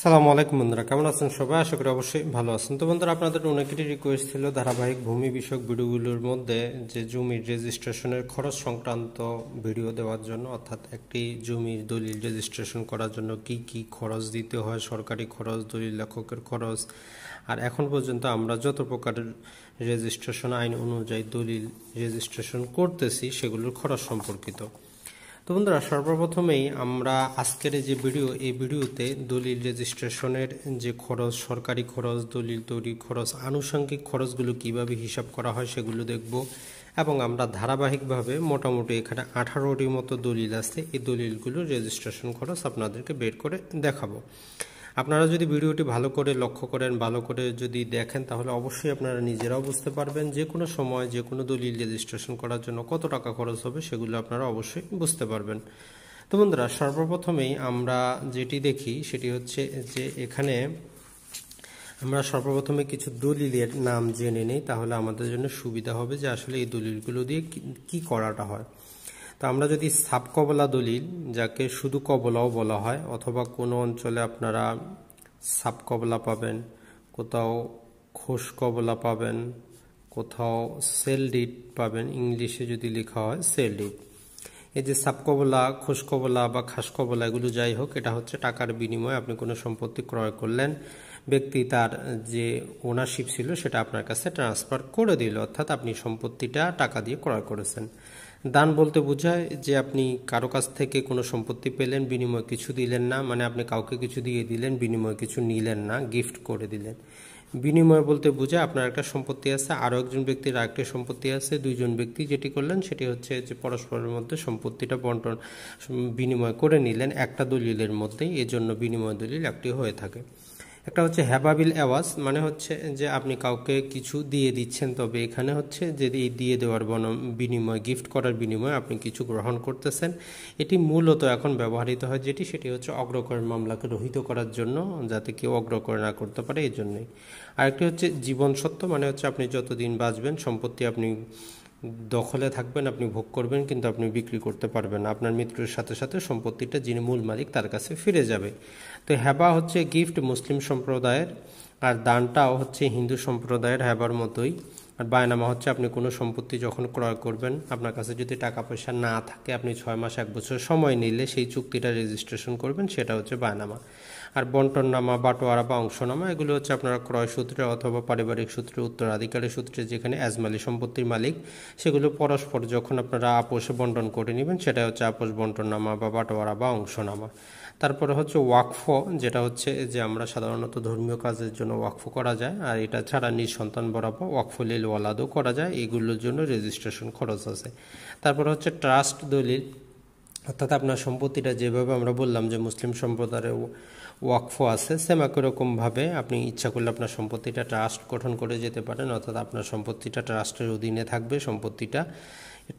সালামু আলাইকুম বন্ধুরা, কেমন আছেন সবাই? আশা করি অবশ্যই ভালো আছেন। তো বন্ধুরা, আপনাদের অনেকেরই রিকোয়েস্ট ছিল ধারাবাহিক ভূমি বিষয়ক ভিডিওগুলোর মধ্যে যে জমির রেজিস্ট্রেশনের খরচ সংক্রান্ত ভিডিও দেওয়ার জন্য, অর্থাৎ একটি জমির দলিল রেজিস্ট্রেশন করার জন্য কি কি খরচ দিতে হয়, সরকারি খরচ, দলিল লেখকের খরচ। আর এখন পর্যন্ত আমরা যত প্রকারের রেজিস্ট্রেশন আইন অনুযায়ী দলিল রেজিস্ট্রেশন করতেছি, সেগুলোর খরচ সম্পর্কিত। তো বন্ধুরা, সর্বপ্রথমেই আমরা আজকের যে ভিডিও, এই ভিডিওতে দলিল রেজিস্ট্রেশনের যে খরচ, সরকারি খরচ, দলিল তৈরি খরচ, আনুষঙ্গিক খরচগুলো কীভাবে হিসাব করা হয় সেগুলো দেখব এবং আমরা ধারাবাহিকভাবে মোটামুটি এখানে আঠারোটির মতো দলিল আছে। এই দলিলগুলো রেজিস্ট্রেশন খরচ আপনাদেরকে বের করে দেখাবো। আপনারা যদি ভিডিওটি ভালো করে লক্ষ্য করেন, ভালো করে যদি দেখেন, তাহলে অবশ্যই আপনারা নিজেরাও বুঝতে পারবেন যে কোনো সময় যে কোনো দলিল রেজিস্ট্রেশন করার জন্য কত টাকা খরচ হবে সেগুলো আপনারা অবশ্যই বুঝতে পারবেন। তো বন্ধুরা, সর্বপ্রথমেই আমরা যেটি দেখি সেটি হচ্ছে যে এখানে আমরা সর্বপ্রথমে কিছু দলিলের নাম জেনে নিই, তাহলে আমাদের জন্য সুবিধা হবে যে আসলে এই দলিলগুলো দিয়ে কি করাটা হয়। তো আমরা যদি সাব কবলা দলিল, যাকে শুধু কবলাও বলা হয়, অথবা কোনো অঞ্চলে আপনারা সাব কবলা পাবেন, কোথাও খোস কবলা পাবেন, কোথাও সেল ডিট পাবেন, ইংলিশে যদি লেখা হয় সেল ডিট এই যে সাবকবলা খোসকবলা বা খাসকবলা এগুলো যাই হোক, এটা হচ্ছে টাকার বিনিময়ে আপনি কোনো সম্পত্তি ক্রয় করলেন, ব্যক্তি তার যে ওনারশিপ ছিল সেটা আপনার কাছে ট্রান্সফার করে দিল, অর্থাৎ আপনি সম্পত্তিটা টাকা দিয়ে ক্রয় করেছেন। দান বলতে বোঝায় যে আপনি কারও কাছ থেকে কোনো সম্পত্তি পেলেন, বিনিময় কিছু দিলেন না মানে আপনি কাউকে কিছু দিয়ে দিলেন, বিনিময় কিছু নিলেন না গিফট করে দিলেন। বিনিময় বলতে বোঝায় আপনার একটা সম্পত্তি আছে, আরও একজন ব্যক্তির আরেকটি সম্পত্তি আছে, দুইজন ব্যক্তি যেটি করলেন সেটি হচ্ছে যে পরস্পরের মধ্যে সম্পত্তিটা বন্টন বিনিময় করে নিলেন একটা দলিলের মধ্যেই, এজন্য বিনিময় দলিল একটি হয়ে থাকে। একটা হচ্ছে হ্যাবাবিল অ্যাওয়াজ মানে হচ্ছে যে আপনি কাউকে কিছু দিয়ে দিচ্ছেন, তবে এখানে হচ্ছে যে এই দিয়ে দেওয়ার বন বিনিময় গিফট করার বিনিময়ে আপনি কিছু গ্রহণ করতেছেন। এটি মূলত এখন ব্যবহৃত হয় যেটি, সেটি হচ্ছে অগ্রকরের মামলাকে রহিত করার জন্য, যাতে কেউ অগ্রকর না করতে পারে এই জন্যই আরেকটি হচ্ছে জীবন সত্য মানে হচ্ছে আপনি যতদিন বাঁচবেন, সম্পত্তি আপনি দখলে থাকবেন, আপনি ভোগ করবেন, কিন্তু আপনি বিক্রি করতে পারবেন না। আপনার মৃত্যুর সাথে সাথে সম্পত্তিটা যিনি মূল মালিক তার কাছে ফিরে যাবে। তো হ্যাবা হচ্ছে গিফট মুসলিম সম্প্রদায়ের, আর দানটাও হচ্ছে হিন্দু সম্প্রদায়ের হ্যাবার মতোই। আর বায়নামা হচ্ছে আপনি কোনো সম্পত্তি যখন ক্রয় করবেন, আপনার কাছে যদি টাকা পয়সা না থাকে, আপনি ছয় মাস, এক বছর সময় নিলে সেই চুক্তিটা রেজিস্ট্রেশন করবেন, সেটা হচ্ছে বায়নামা। আর বন্টননামা, বাটোয়ারা বা অংশনামা, এগুলো হচ্ছে আপনারা ক্রয় সূত্রে অথবা পারিবারিক সূত্রে, উত্তরাধিকারী সূত্রে যেখানে অ্যাজমালি সম্পত্তির মালিক, সেগুলো পরস্পর যখন আপনারা আপোষে বন্টন করে নেবেন, সেটা হচ্ছে আপোষ বন্টননামা বা বাটোয়ারা বা অংশনামা। তারপরে হচ্ছে ওয়াকফ, যেটা হচ্ছে যে আমরা সাধারণত ধর্মীয় কাজের জন্য ওয়াকফ করা যায়, আর এটা ছাড়া নিঃসন্তান বরাবর ওয়াকফ লিল ওয়ালাদও করা যায়, এগুলোর জন্য রেজিস্ট্রেশন খরচ আছে। তারপর হচ্ছে ট্রাস্ট দলিল অর্থাৎ আপনার সম্পত্তিটা যেভাবে আমরা বললাম যে মুসলিম সম্প্রদায়ের ওয়াকফ আছে সেম একই রকমভাবে আপনি ইচ্ছা করলে আপনার সম্পত্তিটা ট্রাস্ট গঠন করে যেতে পারেন। অর্থাৎ আপনার সম্পত্তিটা ট্রাস্টের অধীনে থাকবে, সম্পত্তিটা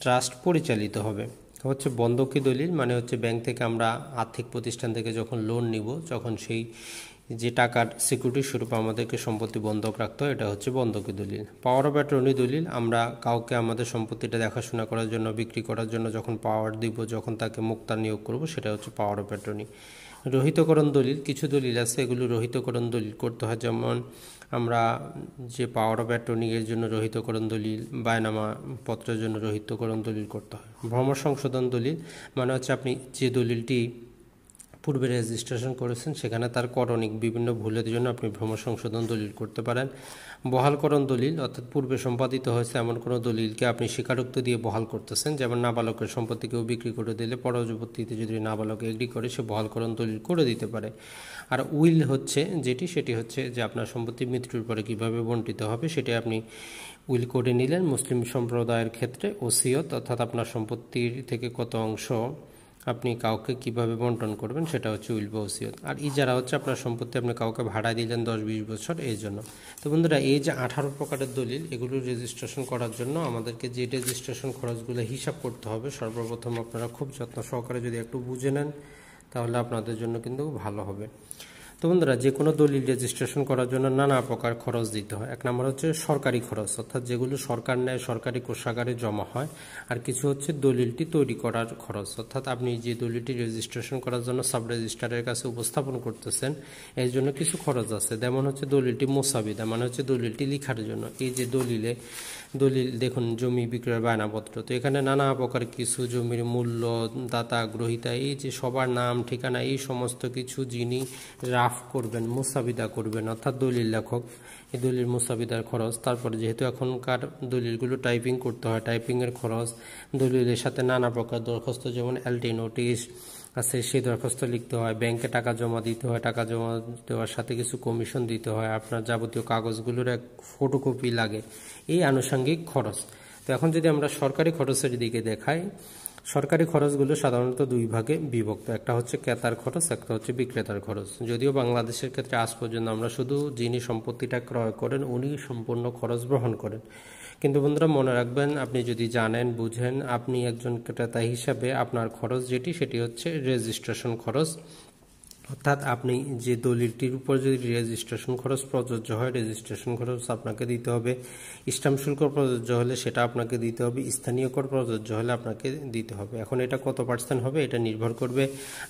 ট্রাস্ট পরিচালিত হবে। হচ্ছে বন্ধকি দলিল মানে হচ্ছে ব্যাংক থেকে আমরা আর্থিক প্রতিষ্ঠান থেকে যখন লোন নিব যখন সেই যে টাকার সিকিউরিটি স্বরূপ আমাদেরকে সম্পত্তি বন্ধক রাখতে হয়, এটা হচ্ছে বন্ধকি দলিল। পাওয়ার অফ অ্যাটর্নি দলিল, আমরা কাউকে আমাদের সম্পত্তিটা দেখাশোনা করার জন্য, বিক্রি করার জন্য যখন পাওয়ার দিব, যখন তাকে মুক্তা নিয়োগ করব, সেটা হচ্ছে পাওয়ার অফ অ্যাটর্নি রহিতকরণ দলিল, কিছু দলিল আছে, এগুলো রহিতকরণ দলিল করতে হয়। যেমন আমরা যে পাওয়ার অফ অ্যাটর্নিংয়ের জন্য রহিতকরণ দলিল, বায়নামা পত্রের জন্য রহিতকরণ দলিল করতে হয়। ভ্রমণ সংশোধন দলিল মানে হচ্ছে আপনি যে দলিলটি পূর্বে রেজিস্ট্রেশন করেছেন, সেখানে তার করণিক বিভিন্ন ভুলের জন্য আপনি ভ্রম সংশোধন দলিল করতে পারেন। বহালকরণ দলিল, অর্থাৎ পূর্বে সম্পাদিত হয়েছে এমন কোনো দলিলকে আপনি স্বীকারোক্ত দিয়ে বহাল করতেছেন, যেমন নাবালকের সম্পত্তি কেউ বিক্রি করে দিলে পরবর্তীতে যদি নাবালক এগ্রি করে, সে বহালকরণ দলিল করে দিতে পারে। আর উইল হচ্ছে যেটি, সেটি হচ্ছে যে আপনার সম্পত্তি মৃত্যুর পরে কীভাবে বন্টিত হবে, সেটি আপনি উইল করে নিলেন। মুসলিম সম্প্রদায়ের ক্ষেত্রে ওসিয়ত, অর্থাৎ আপনার সম্পত্তির থেকে কত অংশ আপনি কাউকে কীভাবে বন্টন করবেন সেটা হচ্ছে উইল বা ওসিয়ত আর ইজারা হচ্ছে আপনার সম্পত্তি আপনি কাউকে ভাড়া দিলেন দশ বিশ বছর, এই জন্য। তো বন্ধুরা, এই যে আঠারো প্রকারের দলিল, এগুলো রেজিস্ট্রেশন করার জন্য আমাদেরকে যে রেজিস্ট্রেশন খরচগুলো হিসাব করতে হবে, সর্বপ্রথম আপনারা খুব যত্ন সহকারে যদি একটু বুঝে নেন, তাহলে আপনাদের জন্য কিন্তু ভালো হবে। তো বন্ধুরা যে কোনো দলিল রেজিস্ট্রেশন করার জন্য নানা প্রকার খরচ দিতে হয়। এক নম্বর হচ্ছে সরকারি খরচ, অর্থাৎ যেগুলো সরকার নেয়, সরকারি কোষাগারে জমা হয়, আর কিছু হচ্ছে দলিলটি তৈরি করার খরচ। অর্থাৎ আপনি যে দলিলটি রেজিস্ট্রেশন করার জন্য সাব রেজিস্ট্রারের কাছে উপস্থাপন করতেছেন, এর জন্য কিছু খরচ আছে। যেমন হচ্ছে দলিলটি মোসাবিদা মানে হচ্ছে দলিলটি লিখার জন্য। এই যে দলিলে দলিল, দেখুন, জমি বিক্রয়ের বায়নাপত্র। তো এখানে নানা প্রকার কিছু, জমির মূল্য, দাতা, গ্রহিতা, এই যে সবার নাম, ঠিকানা, এই সমস্ত কিছু যিনি রাফ করবেন, মুসাবিদা করবেন, অর্থাৎ দলিল লেখক, এই দলিল মুসাবিদার খরচ। তারপরে যেহেতু এখনকার দলিলগুলো টাইপিং করতে হয় টাইপিংয়ের খরচ, দলিলের সাথে নানা প্রকার দরখাস্ত, যেমন এলটি নোটিশ আছে সেই দরখাস্ত লিখতে হয়, ব্যাংকে টাকা জমা দিতে হয়, টাকা জমা দেওয়ার সাথে কিছু কমিশন দিতে হয়, আপনার যাবতীয় কাগজগুলোর এক ফটোকপি লাগে। এই আনুষঙ্গিক খরচ। তো এখন যদি আমরা সরকারি খরচের দিকে দেখাই, সরকারি খরচগুলো সাধারণত দুই ভাগে বিভক্ত। একটা হচ্ছে ক্রেতার খরচ, একটা হচ্ছে বিক্রেতার খরচ। যদিও বাংলাদেশের ক্ষেত্রে আজ পর্যন্ত আমরা শুধু যিনি সম্পত্তিটা ক্রয় করেন উনি সম্পূর্ণ খরচ গ্রহণ করেন। কিন্তু বন্ধুরা, মনে রাখবেন, আপনি যদি জানেন, বুঝেন, আপনি একজন ক্রেতা হিসাবে আপনার খরচ যেটি, সেটি হচ্ছে রেজিস্ট্রেশন খরচ। অর্থাৎ আপনি যে দলিলটির উপর যদি রেজিস্ট্রেশন খরচ প্রযোজ্য হয় রেজিস্ট্রেশন খরচ আপনাকে দিতে হবে। স্টাম্প শুল্ক প্রযোজ্য হলে সেটা আপনাকে দিতে হবে। স্থানীয় কর প্রযোজ্য হলে আপনাকে দিতে হবে। এখন এটা কত পার্সেন্ট হবে এটা নির্ভর করবে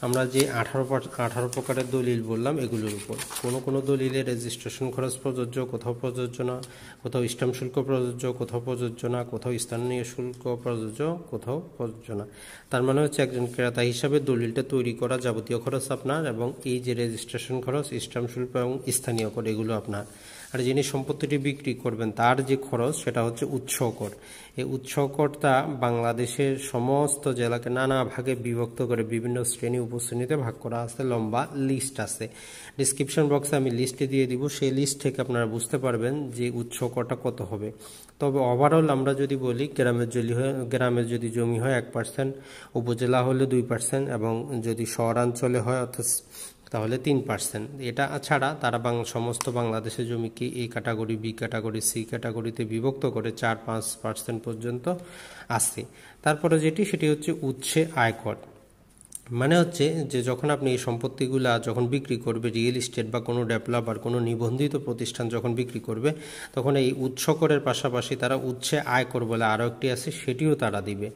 আমরা যে আঠারো আঠারো প্রকারের দলিল বললাম এগুলোর উপর। কোনো কোনো দলিলে রেজিস্ট্রেশন খরচ প্রযোজ্য, কোথাও প্রযোজ্য না, কোথাও স্টাম্প শুল্ক প্রযোজ্য, কোথাও প্রযোজ্য না, কোথাও স্থানীয় শুল্ক প্রযোজ্য, কোথাও প্রযোজ্য না। তার মানে হচ্ছে একজন ক্রেতা হিসাবে দলিলটা তৈরি করা যাবতীয় খরচ আপনার এবং এই যে রেজিস্ট্রেশন খরচ স্ট্যাম্প শুল্ক এবং স্থানীয় কর এগুলো আপনার আর যিনি সম্পত্তিটি বিক্রি করবেন, তার যে খরচ সেটা হচ্ছে উৎস কর। এই উৎস করটা বাংলাদেশের সমস্ত জেলাকে নানা ভাগে বিভক্ত করে বিভিন্ন শ্রেণি উপশ্রেণীতে ভাগ করা আছে, লম্বা লিস্ট আছে। ডিসক্রিপশন বক্সে আমি লিস্টে দিয়ে দিব, সেই লিস্ট থেকে আপনারা বুঝতে পারবেন যে উৎস করটা কত হবে। তবে ওভারঅল আমরা যদি বলি, গ্রামের জমি হয়, গ্রামের যদি জমি হয় এক পার্সেন্ট উপজেলা হলে দুই পার্সেন্ট এবং যদি শহরাঞ্চলে হয় অর্থাৎ তাহলে তিন পার্সেন্ট এটা ছাড়া তারা বাং, সমস্ত বাংলাদেশের জমিকে A category B category C ক্যাটাগরিতে বিভক্ত করে চার, পাঁচ পার্সেন্ট পর্যন্ত আসে তারপরে যেটি, সেটি হচ্ছে উচ্ছে আয়কর মানে হচ্ছে যে যখন আপনি এই সম্পত্তিগুলা যখন বিক্রি করবে রিয়েল এস্টেট বা কোনো ডেভেলপার কোনো নিবন্ধিত প্রতিষ্ঠান যখন বিক্রি করবে, তখন এই উৎস করের পাশাপাশি তারা উচ্ছে আয়কর বলে আরও একটি আছে, সেটিও তারা দিবে।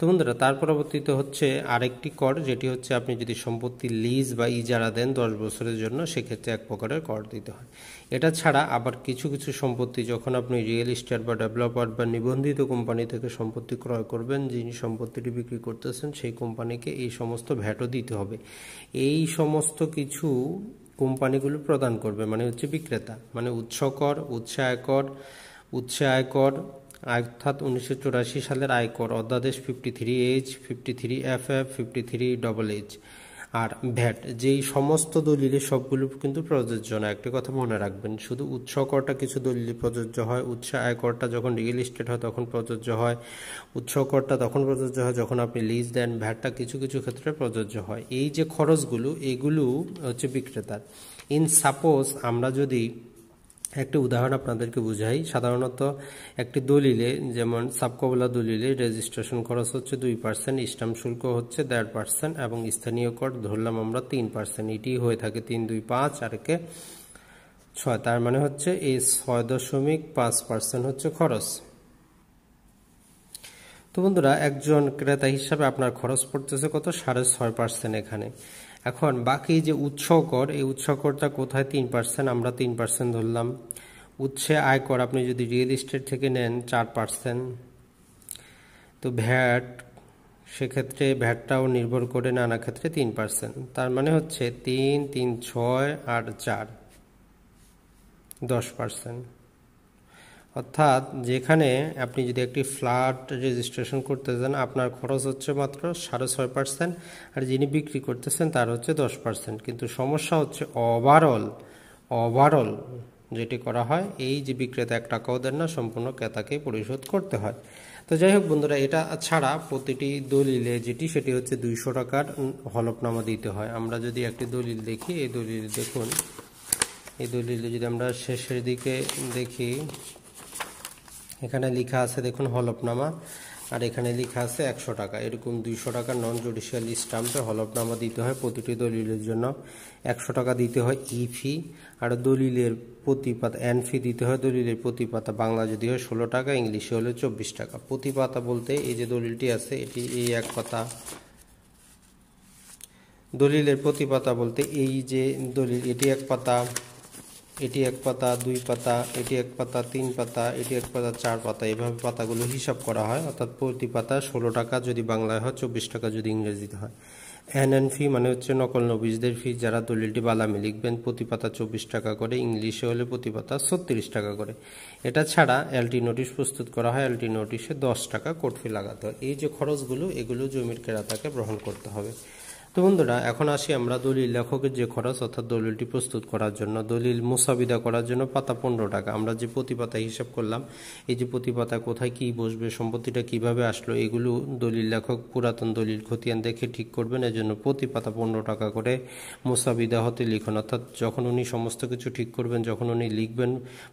তো বন্ধুরা, তার পরবর্তীতে হচ্ছে আরেকটি কর, যেটি হচ্ছে আপনি যদি সম্পত্তি লিজ বা ইজারা দেন দশ বছরের জন্য, সেক্ষেত্রে এক প্রকারের কর দিতে হয়। এটা ছাড়া আবার কিছু কিছু সম্পত্তি, যখন আপনি রিয়েল এস্টেট বা ডেভেলপার বা নিবন্ধিত কোম্পানি থেকে সম্পত্তি ক্রয় করবেন, যিনি সম্পত্তিটি বিক্রি করতেছেন, সেই কোম্পানিকে এই সমস্ত ভ্যাটও দিতে হবে। এই সমস্ত কিছু কোম্পানিগুলো প্রদান করবে মানে হচ্ছে বিক্রেতা মানে উৎস কর উৎসে আয়কর উৎসে আয়কর অর্থাৎ উনিশশো চুরাশি সালের আয়কর, অধ্যাদেশ fifty three H fifty three F F fifty three double H আর ভ্যাট। যেই সমস্ত দলিলে সবগুলো কিন্তু প্রযোজ্য না। একটি কথা মনে রাখবেন, শুধু উৎস করটা কিছু দলিলে প্রযোজ্য হয়। উৎস আয়করটা যখন রিয়েল এস্টেট হয়, তখন প্রযোজ্য হয়। উৎস করটা তখন প্রযোজ্য হয় যখন আপনি লিজ দেন, ভ্যাটটা কিছু কিছু ক্ষেত্রে প্রযোজ্য হয়। এই যে খরচগুলো, এগুলো হচ্ছে বিক্রেতার। ইন সাপোজ আমরা যদি একটি উদাহরণ আপনাদেরকে বুঝাই। সাধারণত একটি দলিলে, যেমন সাবকবলা দলিলে রেজিস্ট্রেশন খরচ হচ্ছে দুই পার্সেন্ট স্টাম্প শুল্ক হচ্ছে দেড় পার্সেন্ট এবং স্থানীয় কর ধরলাম আমরা তিন পার্সেন্ট এটি হয়ে থাকে তিন দুই পাঁচ, আর একে ছয়। তার মানে হচ্ছে এই ছয় দশমিক পাঁচ পার্সেন্ট হচ্ছে খরচ। তো বন্ধুরা, একজন ক্রেতা হিসাবে আপনার খরচ পড়তেছে কত? সাড়ে ছয় পার্সেন্ট এখানে। এখন বাকি যে উৎস কর, এই উৎস করটা কোথায় তিন পার্সেন্ট আমরা তিন পার্সেন্ট ধরলাম। উৎসে আয়কর আপনি যদি রিয়েল এস্টেট থেকে নেন চার পার্সেন্ট তো ভ্যাট, সেক্ষেত্রে ভ্যাটটাও নির্ভর করে নানা ক্ষেত্রে তিন পার্সেন্ট তার মানে হচ্ছে তিন তিন, ছয় আর চার। দশ পার্সেন্ট অর্থাৎ যেখানে আপনি যদি একটি ফ্ল্যাট রেজিস্ট্রেশন করতে চান আপনার খরচ হচ্ছে মাত্র সাড়ে ছয় পার্সেন্ট আর যিনি বিক্রি করতেছেন তার হচ্ছে দশ পার্সেন্ট। কিন্তু সমস্যা হচ্ছে ওভারঅল ওভারঅল যেটি করা হয়, এই যে বিক্রেতা এক টাকাও দেন না, সম্পূর্ণ ক্রেতাকে পরিশোধ করতে হয়। তো যাই হোক বন্ধুরা, এটা ছাড়া প্রতিটি দলিলে যেটি, সেটি হচ্ছে দুইশো টাকার হলফনামা দিতে হয়। আমরা যদি একটি দলিল দেখি, এই দলিল দেখুন। এই দলিলে যদি আমরা শেষের দিকে দেখি এখানে লেখা আছে, দেখুন, হলফনামা, আর এখানে লেখা আছে একশো টাকা। এরকম দুইশো টাকা নন জুডিশিয়াল স্টাম্পে হলফনামা দিতে হয় প্রতিটি দলিলের জন্য। একশো টাকা দিতে হয় ই ফি, আর দলিলের প্রতি পাতা এন ফি দিতে হয় দলিলের প্রতি পাতা বাংলা যদি হয় ষোলো টাকা, ইংলিশে হলে চব্বিশ টাকা। প্রতি পাতা বলতে এই যে দলিলটি আছে, এটি এই এক পাতা দলিলের প্রতি পাতা বলতে এই যে দলিল, এটি এক পাতা। এটি এক পাতা, দুই পাতা, এটি এক পাতা, তিন পাতা, এটি এক পাতা, চার পাতা, এভাবে পাতাগুলো হিসাব করা হয়। অর্থাৎ প্রতি পাতা ষোলো টাকা যদি বাংলায় হয়, চব্বিশ টাকা যদি ইংরেজিতে হয়। এন এন ফি মানে হচ্ছে নকল নবিশদের ফি যারা দলিলটি বালামি লিখবেন, প্রতি পাতা চব্বিশ টাকা করে, ইংলিশে হলে প্রতি পাতা ছত্রিশ টাকা করে। এটা ছাড়া এলটি নোটিশ প্রস্তুত করা হয় এলটি নোটিশে দশ টাকা কোর্ট ফি লাগাতে হয়। এই যে খরচগুলো, এগুলো জমির ক্রেতাকে গ্রহণ করতে হবে। তো বন্ধুরা, এখন আসি আমরা দলিল লেখকের যে খরচ, অর্থাৎ দলিলটি প্রস্তুত করার জন্য, দলিল মুসাবিদা করার জন্য পাতা পনেরো টাকা। আমরা যে প্রতি পাতা হিসাব করলাম, এই যে প্রতি পাতা কোথায় কি বসবে, সম্পত্তিটা কীভাবে আসলো, এগুলো দলিল লেখক, পুরাতন দলিল খতিয়ান দেখে ঠিক করবেন। এজন্য প্রতি পাতা পনেরো টাকা করে মুসাবিদা হতে লিখুন। অর্থাৎ যখন উনি সমস্ত কিছু ঠিক করবেন, যখন উনি লিখবেন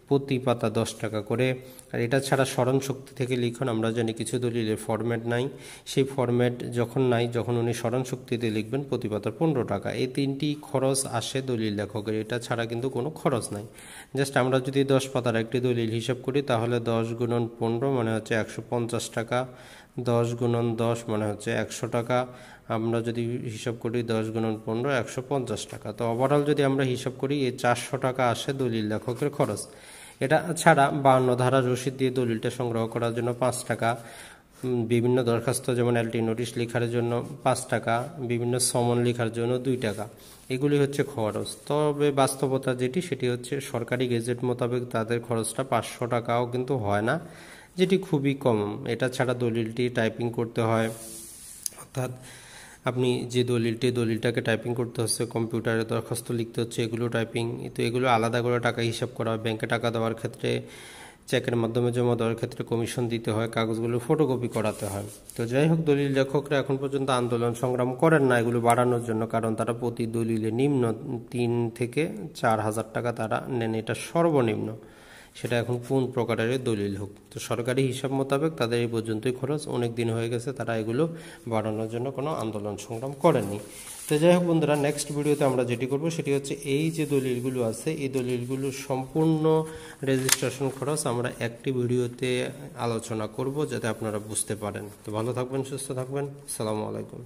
প্রতি পাতা দশ টাকা করে আর এটা ছাড়া স্মরণ শক্তি থেকে লিখুন, আমরা জানি কিছু দলিলের ফরম্যাট নাই। সেই ফরম্যাট যখন নাই, যখন উনি স্মরণ শক্তিতে লিখবেন প্রতি পাতার পনেরো টাকা। এই তিনটি খরচ আসে দলিল লেখকের, এটা ছাড়া কিন্তু কোনো খরচ নাই। জাস্ট আমরা যদি দশ পাতার একটি দলিল হিসাব করি, তাহলে দশ গুণন পনেরো মানে হচ্ছে একশো পঞ্চাশ টাকা। দশ গুণন দশ মানে হচ্ছে একশো টাকা। আমরা যদি হিসাব করি দশ গুণন পনেরো, একশো পঞ্চাশ টাকা। তো ওভারঅল যদি আমরা হিসাব করি, এই চারশো টাকা আসে দলিল লেখকের খরচ। এটা ছাড়া বান্ন ধারা রসিদ দিয়ে দলিলটা সংগ্রহ করার জন্য পাঁচ টাকা। বিভিন্ন দরখাস্ত, যেমন এলটি নোটিশ লেখার জন্য পাঁচ টাকা, বিভিন্ন সমন লেখার জন্য দুই টাকা। এগুলি হচ্ছে খরচ। তবে বাস্তবতা যেটি, সেটি হচ্ছে সরকারি গেজেট মোতাবেক তাদের খরচটা পাঁচশো টাকাও কিন্তু হয় না, যেটি খুবই কম। এটা ছাড়া দলিলটি টাইপিং করতে হয়, অর্থাৎ আপনি যে দলিলটি, দলিলটাকে টাইপিং করতে হচ্ছে কম্পিউটারে দরখাস্ত লিখতে হচ্ছে, এগুলো টাইপিং তো এগুলো আলাদা করে টাকা হিসাব করা ব্যাংকে টাকা দেওয়ার ক্ষেত্রে চেকের মাধ্যমে জমা দেওয়ার ক্ষেত্রে কমিশন দিতে হয়, কাগজগুলো ফটোকপি করাতে হয়। তো যাই হোক, দলিল লেখকরা এখন পর্যন্ত আন্দোলন সংগ্রাম করেন না এগুলো বাড়ানোর জন্য, কারণ তারা প্রতি দলিলে নিম্ন তিন থেকে চার হাজার টাকা তারা নেন, এটা সর্বনিম্ন। সেটা এখন কোন প্রকারের দলিল হোক। তো সরকারি হিসাব মোতাবেক তাদের এই পর্যন্তই খরচ। অনেক দিন হয়ে গেছে তারা এগুলো বাড়ানোর জন্য কোনো আন্দোলন সংগ্রাম করেনি তো যাই হোক বন্ধুরা নেক্সট ভিডিওতে আমরা যেটি করব সেটি হচ্ছে এই যে দলিলগুলো আছে, এই দলিলগুলো সম্পূর্ণ রেজিস্ট্রেশন খরচ আমরা একটি ভিডিওতে আলোচনা করব যাতে আপনারা বুঝতে পারেন। তো ভালো থাকবেন, সুস্থ থাকবেন। সালামু আলাইকুম।